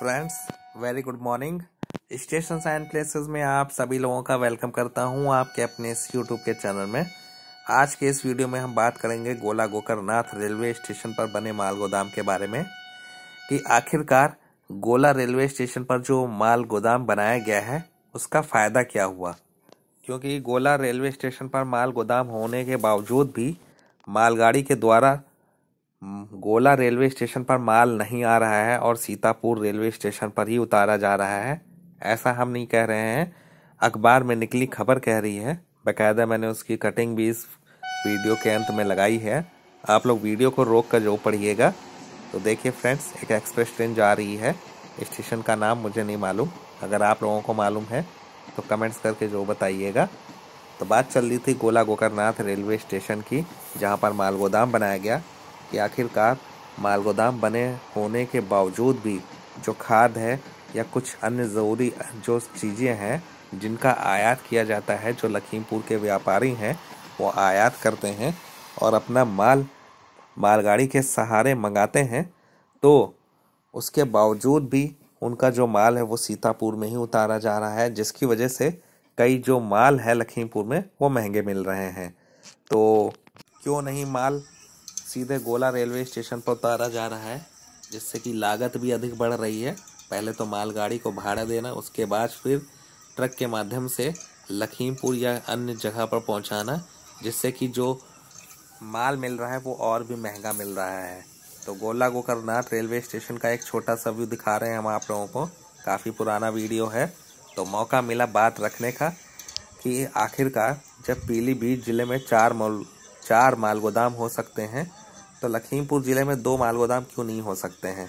Friends very good morning station and places में आप सभी लोगों का वेलकम करता हूँ आपके अपने इस यूट्यूब के चैनल में। आज के इस वीडियो में हम बात करेंगे गोला गोकरनाथ रेलवे स्टेशन पर बने माल गोदाम के बारे में। कि आखिरकार गोला रेलवे स्टेशन पर जो माल गोदाम बनाया गया है, उसका फ़ायदा क्या हुआ? क्योंकि गोला रेलवे स्टेशन पर माल गोदाम होने के बावजूद भी मालगाड़ी के द्वारा गोला रेलवे स्टेशन पर माल नहीं आ रहा है और सीतापुर रेलवे स्टेशन पर ही उतारा जा रहा है। ऐसा हम नहीं कह रहे हैं। अखबार में निकली खबर कह रही है। बाकायदा मैंने उसकी कटिंग भी इस वीडियो के अंत में लगाई है। आप लोग वीडियो को रोक कर जो पढ़िएगा। तो देखिए फ्रेंड्स, एक एक्सप्रेस ट्रेन जा रही है। स्टेशन का नाम मुझे नहीं मालूम। अगर आप लोगों को मालूम है तो कमेंट्स करके जो बताइएगा। तो बात चल रही थी गोला गोकरनाथ रेलवे स्टेशन की, जहाँ पर माल गोदाम बनाया गया। कि आखिरकार माल गोदाम बने होने के बावजूद भी जो खाद है या कुछ अन्य ज़रूरी जो चीज़ें हैं जिनका आयात किया जाता है, जो लखीमपुर के व्यापारी हैं, वो आयात करते हैं और अपना माल, मालगाड़ी के सहारे मंगाते हैं तो उसके बावजूद भी उनका जो माल है वो सीतापुर में ही उतारा जा रहा है, जिसकी वजह से कई जो माल है लखीमपुर में वो महँगे मिल रहे हैं। तो क्यों नहीं माल सीधे गोला रेलवे स्टेशन पर उतारा जा रहा है, जिससे कि लागत भी अधिक बढ़ रही है। पहले तो मालगाड़ी को भाड़ा देना, उसके बाद फिर ट्रक के माध्यम से लखीमपुर या अन्य जगह पर पहुंचाना, जिससे कि जो माल मिल रहा है वो और भी महँगा मिल रहा है। तो गोला गोकरनाथ रेलवे स्टेशन का एक छोटा सा व्यू दिखा रहे हैं हम आप लोगों को। काफ़ी पुराना वीडियो है तो मौका मिला बात रखने का कि आखिरकार जब पीलीभीत ज़िले में चार चार माल गोदाम हो सकते हैं तो लखीमपुर ज़िले में दो माल गोदाम क्यों नहीं हो सकते हैं?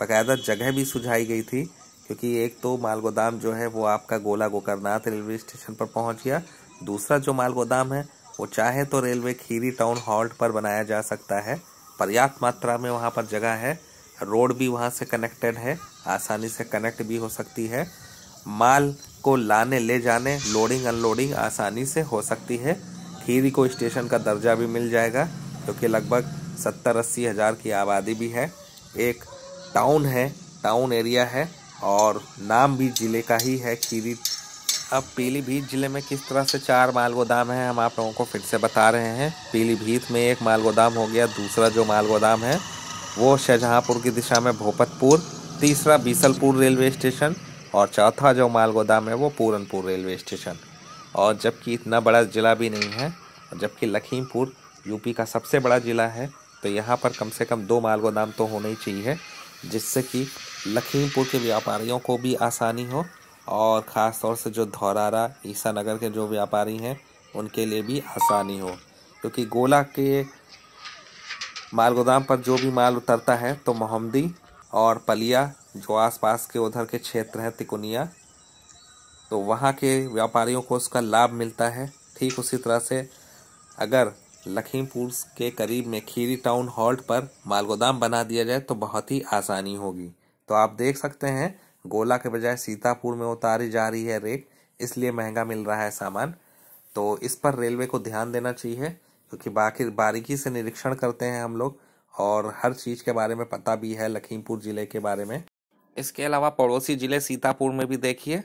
बाकायदा जगह भी सुझाई गई थी, क्योंकि एक तो माल गोदाम जो है वो आपका गोला गोकरनाथ रेलवे स्टेशन पर पहुँच गया, दूसरा जो माल गोदाम है, वो चाहे तो रेलवे खीरी टाउन हॉल्ट पर बनाया जा सकता है, पर्याप्त मात्रा में वहाँ पर जगह है, रोड भी वहाँ से कनेक्टेड है, आसानी से कनेक्ट भी हो सकती है, माल को लाने, ले जाने, लोडिंग, अनलोडिंग आसानी से हो सकती है खीरी को स्टेशन का दर्जा भी मिल जाएगा क्योंकि लगभग सत्तर अस्सी हज़ार की आबादी भी है। एक टाउन है टाउन एरिया है, और नाम भी ज़िले का ही है खीरी। अब पीलीभीत ज़िले में किस तरह से चार माल गोदाम है, हम आप लोगों को फिर से बता रहे हैं। पीलीभीत में एक माल गोदाम हो गया, दूसरा जो माल गोदाम है, वो शाहजहाँपुर की दिशा में भोपतपुर, तीसरा बीसलपुर रेलवे स्टेशन, और चौथा जो माल गोदाम है, वो पूरनपुर रेलवे स्टेशन। और जबकि इतना बड़ा ज़िला भी नहीं है, जबकि लखीमपुर यूपी का सबसे बड़ा ज़िला है तो यहाँ पर कम से कम दो माल गोदाम तो होने ही चाहिए, जिससे कि लखीमपुर के व्यापारियों को भी आसानी हो और ख़ास तौर से जो धौरारा ईसा नगर के जो व्यापारी हैं, उनके लिए भी आसानी हो। क्योंकि गोला के माल गोदाम पर जो भी माल उतरता है तो मोहम्मदी और पलिया जो आसपास के उधर के क्षेत्र हैं, तिकुनिया तो वहाँ के व्यापारियों को उसका लाभ मिलता है। ठीक उसी तरह से अगर लखीमपुर के करीब में खीरी टाउन हॉल्ट पर मालगोदाम बना दिया जाए तो बहुत ही आसानी होगी। तो आप देख सकते हैं, गोला के बजाय सीतापुर में उतारी जा रही है रेट, इसलिए महँगा मिल रहा है सामान। तो इस पर रेलवे को ध्यान देना चाहिए, क्योंकि बाकी बारीकी से निरीक्षण करते हैं हम लोग, और हर चीज़ के बारे में पता भी है लखीमपुर ज़िले के बारे में। इसके अलावा पड़ोसी ज़िले सीतापुर में भी देखिए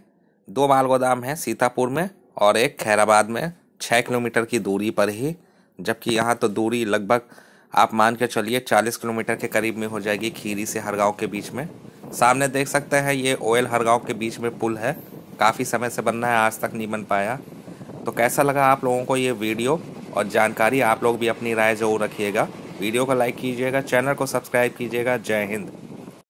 दो माल गोदाम है सीतापुर में और एक खैराबाद में छः किलोमीटर की दूरी पर ही, जबकि यहाँ तो दूरी लगभग, आप मान के चलिए 40 किलोमीटर के करीब में हो जाएगी खीरी से हरगांव के बीच में। सामने देख सकते हैं, ये ओयल हरगांव के बीच में पुल है। काफ़ी समय से बनना है, आज तक नहीं बन पाया। तो कैसा लगा आप लोगों को ये वीडियो? और जानकारी आप लोग भी अपनी राय ज़रूर रखिएगा। वीडियो को लाइक कीजिएगा, चैनल को सब्सक्राइब कीजिएगा। जय हिंद।